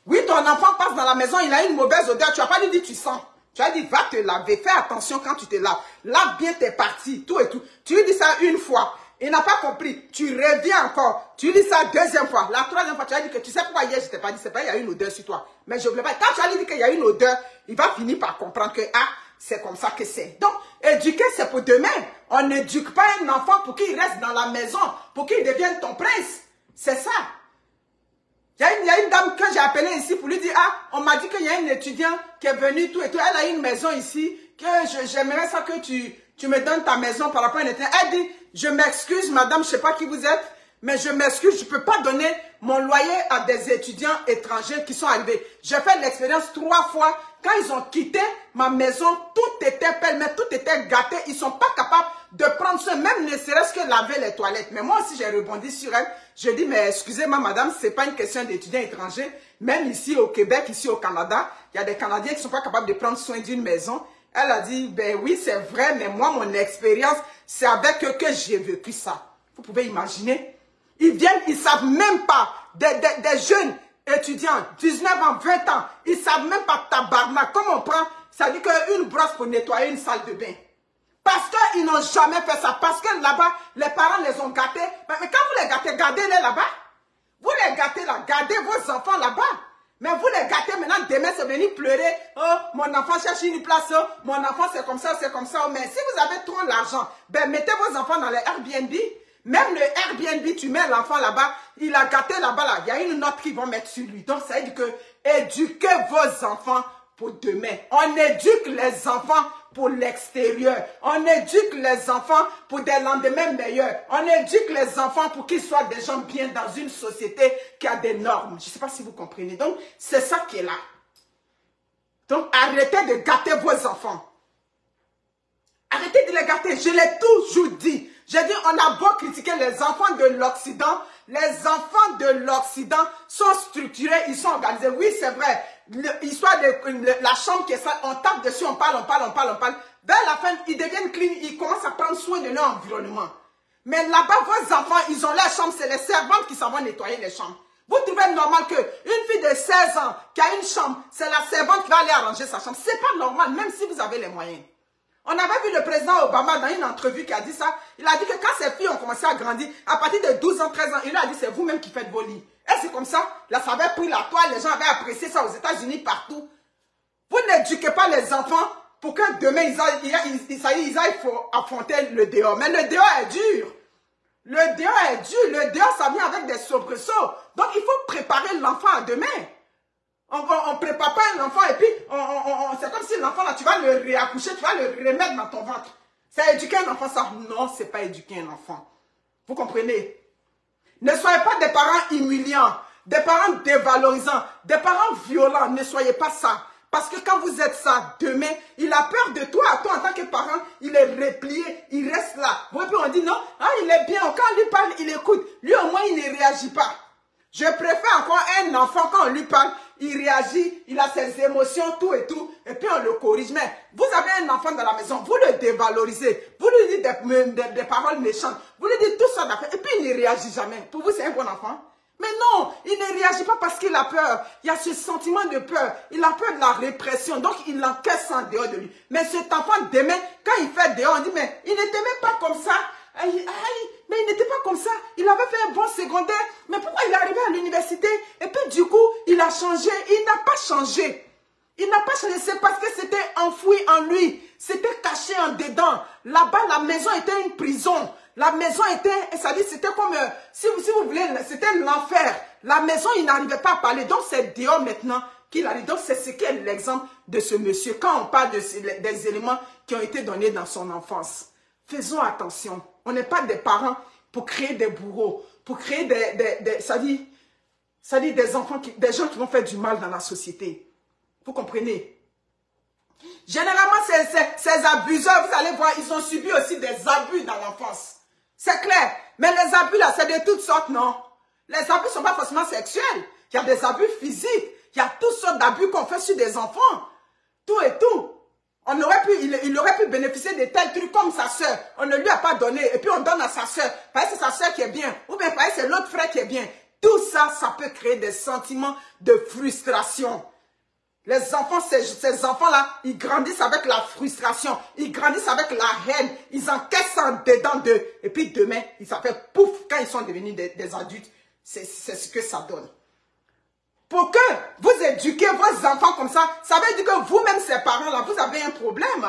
Oui, ton enfant passe dans la maison, il a une mauvaise odeur. Tu n'as pas dit tu sens. Tu as dit va te laver. Fais attention quand tu te laves. Lave bien tes parties, tout et tout. Tu lui dis ça une fois. Il n'a pas compris. Tu reviens encore. Tu lui dis ça deuxième fois. La troisième fois, tu as dit que tu sais pourquoi hier je t'ai pas dit. C'est pas il y a une odeur sur toi. Mais je voulais pas. Quand tu as dit qu'il y a une odeur, il va finir par comprendre que ah, c'est comme ça que c'est. Donc, éduquer, c'est pour demain. On n'éduque pas un enfant pour qu'il reste dans la maison, pour qu'il devienne ton prince. C'est ça. Il y, a une, dame que j'ai appelée ici pour lui dire, ah, on m'a dit qu'il y a une étudiante qui est venue, tout et tout. Elle a une maison ici, que j'aimerais ça que tu, tu me donnes ta maison par rapport à une étudiante. Elle dit, je m'excuse, madame, je ne sais pas qui vous êtes, mais je m'excuse, je ne peux pas donner mon loyer à des étudiants étrangers qui sont arrivés. J'ai fait l'expérience trois fois. Quand ils ont quitté ma maison, tout était pelle, mais tout était gâté. Ils ne sont pas capables de prendre soin, même ne serait-ce que laver les toilettes. Mais moi aussi, j'ai rebondi sur elle. Je dis, mais excusez-moi, madame, ce n'est pas une question d'étudiants étrangers. Même ici au Québec, ici au Canada, il y a des Canadiens qui ne sont pas capables de prendre soin d'une maison. Elle a dit, ben oui, c'est vrai, mais moi, mon expérience, c'est avec eux que j'ai vécu ça. Vous pouvez imaginer Ils viennent, ils ne savent même pas, des, des, jeunes étudiants, 19 ans, 20 ans, ils ne savent même pas tabarnak. Comment on prend, ça dit qu'une brosse pour nettoyer une salle de bain. Parce qu'ils n'ont jamais fait ça. Parce que là-bas, les parents les ont gâtés. Mais, quand vous les gâtez, gardez-les là-bas. Vous les gâtez là, gardez vos enfants là-bas. Mais vous les gâtez maintenant, demain c'est venir pleurer. Oh, mon enfant cherche une place. Oh, mon enfant c'est comme ça, c'est comme ça. Mais si vous avez trop d'argent, ben mettez vos enfants dans les Airbnb. Même le Airbnb, tu mets l'enfant là-bas, il a gâté là-bas là. Il y a une note qu'ils vont mettre sur lui. Donc ça veut dire que éduquez vos enfants pour demain. On éduque les enfants pour l'extérieur. On éduque les enfants pour des lendemains meilleurs. On éduque les enfants pour qu'ils soient des gens bien dans une société qui a des normes. Je sais pas si vous comprenez. Donc, c'est ça qui est là. Donc, arrêtez de gâter vos enfants. Arrêtez de les gâter. Je l'ai toujours dit. J'ai dit, on a beau critiquer les enfants de l'Occident. Les enfants de l'Occident sont structurés, ils sont organisés. Oui, c'est vrai l'histoire de la chambre qui est sale, on tape dessus, on parle, on parle, on parle, on parle. Vers la fin, ils deviennent clean, ils commencent à prendre soin de leur environnement. Mais là-bas, vos enfants, ils ont leur chambre, c'est les servantes qui s'en vont nettoyer les chambres. Vous trouvez normal que une fille de 16 ans qui a une chambre, c'est la servante qui va aller arranger sa chambre. C'est pas normal, même si vous avez les moyens. On avait vu le président Obama dans une entrevue qui a dit ça. Il a dit que quand ses filles ont commencé à grandir, à partir de 12 ans, 13 ans, il a dit c'est vous-même qui faites vos lits. Et c'est comme ça, là, ça avait pris la toile, les gens avaient apprécié ça aux États-Unis partout. Vous n'éduquez pas les enfants pour que demain, ils aillent, ils, ils aillent affronter le dehors. Mais le dehors est dur. Le dehors est dur. Le dehors, ça vient avec des soubresauts. Donc, il faut préparer l'enfant à demain. On ne prépare pas un enfant et puis c'est comme si l'enfant, là, tu vas le réaccoucher, tu vas le remettre dans ton ventre. C'est éduquer un enfant, ça Non, c'est pas éduquer un enfant. Vous comprenez? Ne soyez pas des parents humiliants, des parents dévalorisants, des parents violents. Ne soyez pas ça. Parce que quand vous êtes ça, demain, il a peur de toi. Toi, en tant que parent, il est replié, il reste là. Vous on dit non, ah, il est bien. Quand on lui parle, il écoute. Lui, au moins, il ne réagit pas. Je préfère encore un enfant, quand on lui parle, il réagit, il a ses émotions, tout et tout, et puis on le corrige. Mais vous avez un enfant dans la maison, vous le dévalorisez, vous lui dites des, paroles méchantes, vous lui dites tout ça et puis il ne réagit jamais. Pour vous, c'est un bon enfant Mais non, il ne réagit pas parce qu'il a peur. Il y a ce sentiment de peur. Il a peur de la répression. Donc, il encaisse en dehors de lui. Mais cet enfant, demain, quand il fait dehors, on dit, mais il n'était même pas comme ça. Mais il n'était pas comme ça. Il avait fait un bon secondaire. Mais pourquoi il est arrivé à l'université? Et puis, du coup, il a changé. Il n'a pas changé. Il n'a pas changé. Parce que c'était enfoui en lui. C'était caché en dedans. Là-bas, la maison était une prison. La maison était, ça dit, c'était comme, euh, si, si vous voulez, c'était l'enfer. La maison, il n'arrivait pas à parler. Donc, c'est dehors maintenant qu'il arrive. Donc, c'est ce qu'est l'exemple de ce monsieur. Quand on parle de, des éléments qui ont été donnés dans son enfance. Faisons attention. On n'est pas des parents pour créer des bourreaux, pour créer des, des, ça dit, des enfants, qui, des gens qui vont faire du mal dans la société. Vous comprenez? Généralement, ces, ces abuseurs, vous allez voir, ils ont subi aussi des abus dans l'enfance. C'est clair. Mais les abus là, c'est de toutes sortes, non? Les abus ne sont pas forcément sexuels. Il y a des abus physiques. Il y a toutes sortes d'abus qu'on fait sur des enfants. Tout et tout. On aurait pu, il, aurait pu bénéficier de tels trucs comme sa soeur. On ne lui a pas donné. Et puis on donne à sa soeur. Parce que c'est sa soeur qui est bien. Ou bien parce que c'est l'autre frère qui est bien. Tout ça, ça peut créer des sentiments de frustration. Les enfants, ces, enfants-là, ils grandissent avec la frustration, ils grandissent avec la haine, ils encaissent en dedans d'eux. Et puis demain, ils s'appellent pouf, quand ils sont devenus des, adultes, c'est ce que ça donne. Pour que vous éduquez vos enfants comme ça, ça veut dire que vous-même, ces parents-là, vous avez un problème.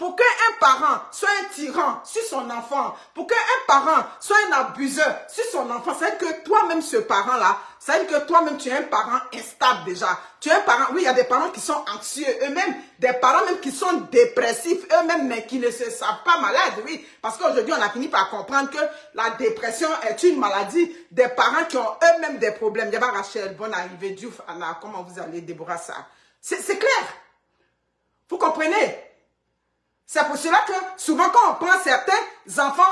Pour qu'un parent soit un tyran sur son enfant, pour qu'un parent soit un abuseur sur son enfant, c'est que toi-même, ce parent-là, c'est que toi-même, tu es un parent instable déjà. Tu es un parent, oui, il y a des parents qui sont anxieux eux-mêmes, des parents même qui sont dépressifs eux-mêmes, mais qui ne se savent pas malades, oui. Parce qu'aujourd'hui, on a fini par comprendre que la dépression est une maladie des parents qui ont eux-mêmes des problèmes. Il Rachel, bonne arrivée, Diouf, Anna, comment vous allez, Déborah, ça. C'est clair. Vous comprenez? C'est pour cela que souvent quand on prend certains enfants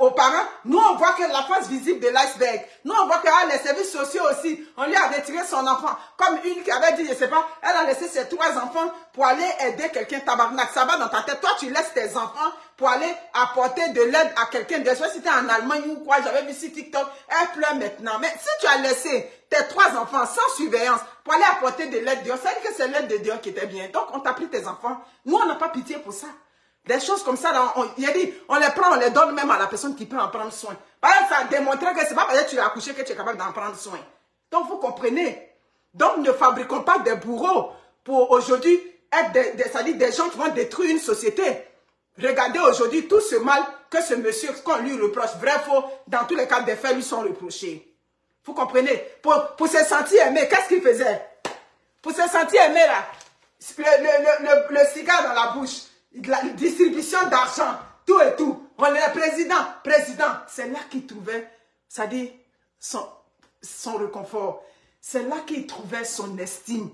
aux parents, nous on voit que la face visible de l'iceberg. Nous on voit que ah, les services sociaux aussi, on lui a retiré son enfant. Comme une qui avait dit, je sais pas, elle a laissé ses trois enfants pour aller aider quelqu'un tabarnak. Ça va dans ta tête. Toi tu laisses tes enfants pour aller apporter de l'aide à quelqu'un. De soit si c'était en Allemagne ou quoi, j'avais vu sur TikTok, elle pleure maintenant. Mais si tu as laissé tes trois enfants sans surveillance pour aller apporter de l'aide ça veut dire que c'est l'aide de Dieu qui était bien. Donc on t'a pris tes enfants. Nous on n'a pas pitié pour ça. Des choses comme ça, on, il a dit, on les prend, on les donne même à la personne qui peut en prendre soin. Par exemple, ça a démontré que c'est pas parce que tu as accouché que tu es capable d'en prendre soin. Donc, vous comprenez. Donc, ne fabriquons pas des bourreaux pour aujourd'hui être des, des, des gens qui vont détruire une société. Regardez aujourd'hui tout ce mal que ce monsieur, qu'on lui reproche, vrai, faux, dans tous les cas, des faits lui sont reprochés. Vous comprenez? Pour, pour se sentir aimé, qu'est-ce qu'il faisait? Pour se sentir aimé, là, le, le, le, le cigare dans la bouche, la distribution d'argent, tout et tout. On est président, président. C'est là qu'il trouvait, ça dit, son, son réconfort. C'est là qu'il trouvait son estime.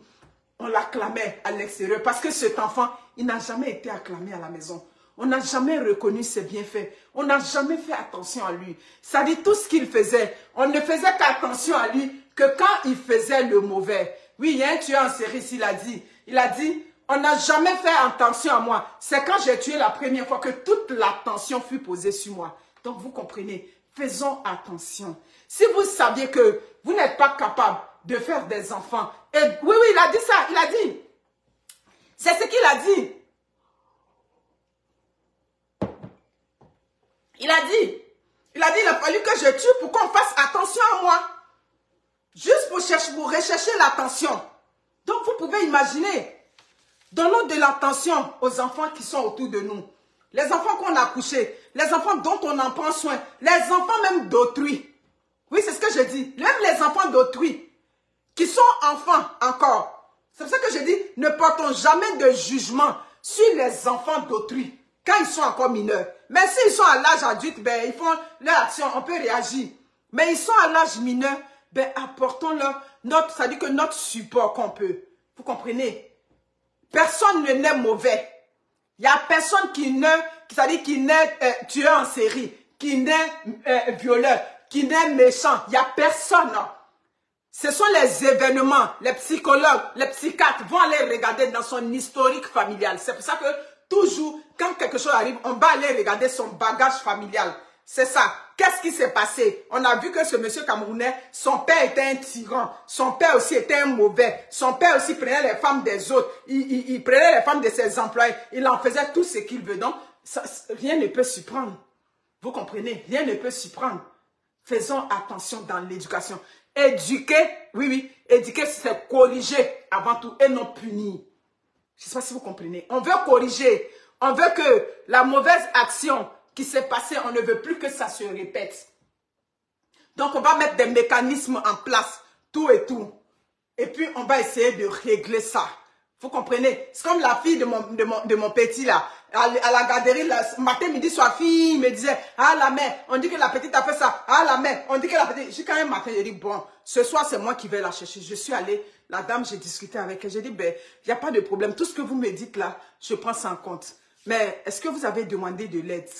On l'acclamait à l'extérieur parce que cet enfant, il n'a jamais été acclamé à la maison. On n'a jamais reconnu ses bienfaits. On n'a jamais fait attention à lui. Ça dit tout ce qu'il faisait. On ne faisait qu'attention à lui que quand il faisait le mauvais. Oui, il y a un tueur en série, il a dit. Il a dit, on n'a jamais fait attention à moi. C'est quand j'ai tué la première fois que toute l'attention fut posée sur moi. Donc vous comprenez, faisons attention. Si vous saviez que vous n'êtes pas capable de faire des enfants, oui, oui, il a dit ça, il a dit. C'est ce qu'il a dit. Il a dit, il a dit, il a fallu que je tue pour qu'on fasse attention à moi. Juste pour, chercher, pour rechercher l'attention. Donc vous pouvez imaginer, Donnons de l'attention aux enfants qui sont autour de nous. Les enfants qu'on a couchés, les enfants dont on en prend soin, les enfants même d'autrui. Oui, c'est ce que je dis. Même les enfants d'autrui, qui sont enfants encore. C'est pour ça que je dis, ne portons jamais de jugement sur les enfants d'autrui quand ils sont encore mineurs. Mais s'ils sont à l'âge adulte, ben, ils font leur action, on peut réagir. Mais ils sont à l'âge mineur, ben, apportons-leur notre, ça dit que notre support qu'on peut. Vous comprenez? Personne ne naît mauvais. Il n'y a personne qui naît, c'est-à-dire qui naît euh, tueur en série, qui naît euh, violeur, qui naît méchant. Il n'y a personne. Ce sont les événements, les psychologues, les psychiatres vont aller regarder dans son historique familial. C'est pour ça que toujours, quand quelque chose arrive, on va aller regarder son bagage familial. C'est ça. Qu'est-ce qui s'est passé? On a vu que ce monsieur camerounais, son père était un tyran. Son père aussi était un mauvais. Son père aussi prenait les femmes des autres. Il, prenait les femmes de ses employés. Il en faisait tout ce qu'il veut. Donc, rien ne peut surprendre. Vous comprenez? Rien ne peut surprendre. Faisons attention dans l'éducation. Éduquer, oui, oui, éduquer, c'est corriger avant tout et non punir. Je ne sais pas si vous comprenez. On veut corriger. On veut que la mauvaise action qui s'est passée, on ne veut plus que ça se répète. Donc, on va mettre des mécanismes en place, tout et tout. Et puis, on va essayer de régler ça. Vous comprenez? C'est comme la fille de mon, de mon, petit là. À, la garderie, matin, midi, soir, fille me disait, ah la mère, on dit que la petite a fait ça. Ah la mère, on dit que la petite... J'ai quand même matin, j'ai dit, bon, ce soir, c'est moi qui vais la chercher. Je suis allée, la dame, j'ai discuté avec elle. J'ai dit, ben, il n'y a pas de problème. Tout ce que vous me dites là, je prends ça en compte. Mais est-ce que vous avez demandé de l'aide?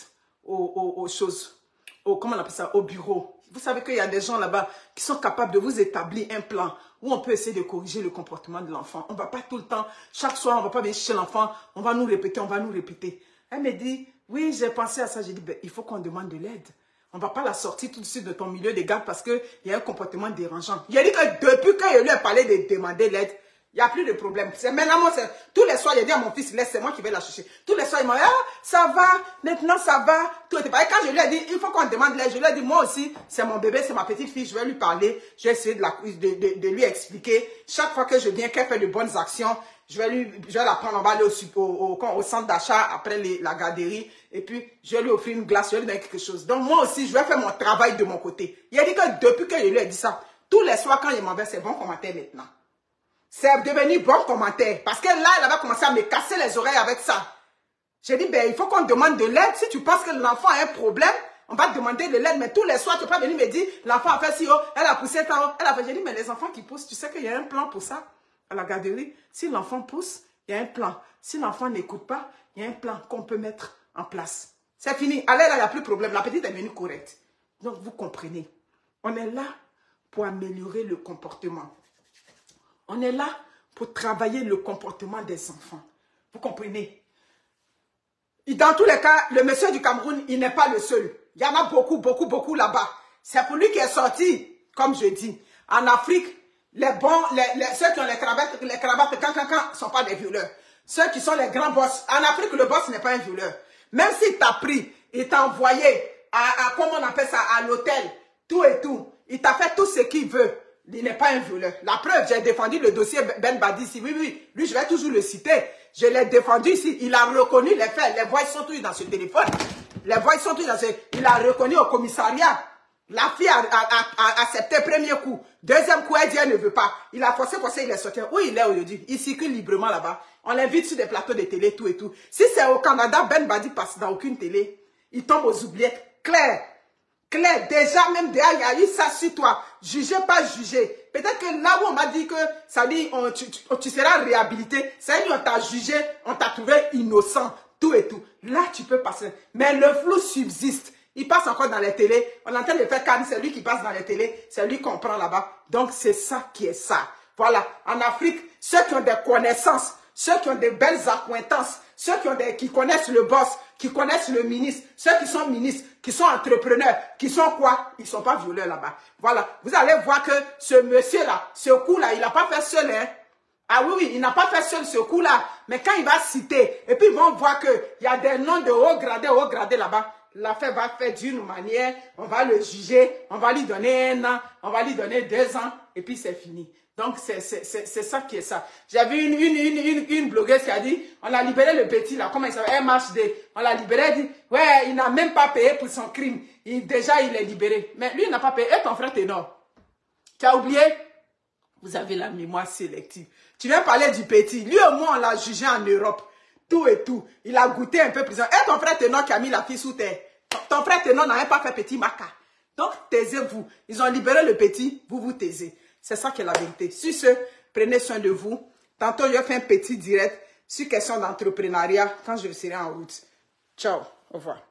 Aux, aux, choses, au, comment on appelle ça, au bureau Vous savez qu'il y a des gens là-bas qui sont capables de vous établir un plan où on peut essayer de corriger le comportement de l'enfant. On ne va pas tout le temps, chaque soir, on ne va pas venir chez l'enfant, on va nous répéter, on va nous répéter. Elle me dit, oui, j'ai pensé à ça. J'ai dit, ben, il faut qu'on demande de l'aide. On ne va pas la sortir tout de suite de ton milieu de garde parce qu'il y a un comportement dérangeant. Il a dit que depuis que lui a parlé de demander l'aide, il n'y a plus de problème. C'est maintenant, moi, tous les soirs, il dit à mon fils, laisse, c'est moi qui vais la chercher. Tous les soirs, il m'a dit, ah, ça va, maintenant ça va, tout est pas. Et quand je lui ai dit, il faut qu'on demande je lui ai dit, moi aussi, c'est mon bébé, c'est ma petite fille, je vais lui parler, je vais essayer de, lui expliquer. Chaque fois que je viens, qu'elle fait de bonnes actions, je vais, lui, je vais la prendre, on va aller au, centre d'achat après la garderie, et puis je vais lui offrir une glace, je vais lui donner quelque chose. Donc moi aussi, je vais faire mon travail de mon côté. Il a dit que depuis que je lui ai dit ça, tous les soirs quand il m'envoie, c'est bon commentaire maintenant. C'est devenu bon commentaire. Parce que là, elle avait commencé à me casser les oreilles avec ça. J'ai dit, ben, il faut qu'on demande de l'aide. Si tu penses que l'enfant a un problème, on va te demander de l'aide. Mais tous les soirs, tu peux pas venir me dire, l'enfant a fait si haut, elle a poussé tant haut, elle a fait. J'ai dit, mais les enfants qui poussent, tu sais qu'il y a un plan pour ça. À la garderie, si l'enfant pousse, il y a un plan. Si l'enfant n'écoute pas, il y a un plan qu'on peut mettre en place. C'est fini. Allez, là, il n'y a plus de problème. La petite est venue correcte. Donc, vous comprenez. On est là pour améliorer le comportement. On est là pour travailler le comportement des enfants. Vous comprenez? Et Dans tous les cas, le monsieur du Cameroun, il n'est pas le seul. Il y en a beaucoup, beaucoup, beaucoup là-bas. C'est pour lui qui est sorti, comme je dis. En Afrique, les bons, les, ceux qui ont les cravates, les cravates, quand, quand, quand, sont pas des violeurs. Ceux qui sont les grands boss. En Afrique, le boss n'est pas un violeur. Même s'il t'a pris, il t'a envoyé à, comment on appelle ça, à l'hôtel, tout et tout. Il t'a fait tout ce qu'il veut il n'est pas un violeur. La preuve, j'ai défendu le dossier Ben Badi ici. Oui, oui, lui, je vais toujours le citer. Je l'ai défendu ici. Il a reconnu les faits. Les voix sont tous dans ce téléphone. Les voix sont tous dans ce... Il a reconnu au commissariat. La fille a, accepté premier coup. Deuxième coup, elle dit elle ne veut pas. Il a forcé, forcé, il est sorti. Où il est aujourd'hui Il circule librement là-bas. On l'invite sur des plateaux de télé, tout et tout. Si c'est au Canada, Ben Badi passe dans aucune télé. Il tombe aux oubliettes. Claire. Claire, déjà, même déjà, il y a eu ça sur toi. Juger, pas juger. Peut-être que là où on m'a dit que, ça dit, on, tu, seras réhabilité, c'est on t'a jugé, on t'a trouvé innocent, tout et tout. Là, tu peux passer. Mais le flou subsiste. Il passe encore dans les télés. On entend le faire calme, c'est lui qui passe dans les télés. C'est lui qu'on prend là-bas. Donc, c'est ça qui est ça. Voilà. En Afrique, ceux qui ont des connaissances, ceux qui ont des belles acquaintances, ceux qui, ont des, qui connaissent le boss, qui connaissent le ministre, ceux qui sont ministres, qui sont entrepreneurs, qui sont quoi? Ils ne sont pas violeurs là-bas. Voilà. Vous allez voir que ce monsieur-là, ce coup-là, il n'a pas fait seul. Hein? Ah oui, oui, il n'a pas fait seul ce coup-là. Mais quand il va citer, et puis ils vont voir qu'il y a des noms de haut gradé, haut gradé là-bas, l'affaire va faire d'une manière, on va le juger, on va lui donner un an, on va lui donner deux ans, et puis c'est fini. Donc, c'est ça qui est ça. J'avais une, une, blogueuse qui a dit, on a libéré le petit là, comment il s'appelle, MHD. On l'a libéré, dit, ouais, il n'a même pas payé pour son crime. Il, déjà, il est libéré. Mais lui, il n'a pas payé. Et ton frère non. Tu as oublié? Vous avez la mémoire sélective. Tu viens parler du petit. Lui, au moins, on l'a jugé en Europe. Tout et tout. Il a goûté un peu prison. Et ton frère Ténon qui a mis la fille sous terre. Ton frère Ténon n'a pas fait petit maca. Donc, taisez-vous. Ils ont libéré le petit, vous vous taisez. C'est ça qui est la vérité. Sur ce, prenez soin de vous. Tantôt, je fais un petit direct sur question d'entrepreneuriat quand je serai en route. Ciao. Au revoir.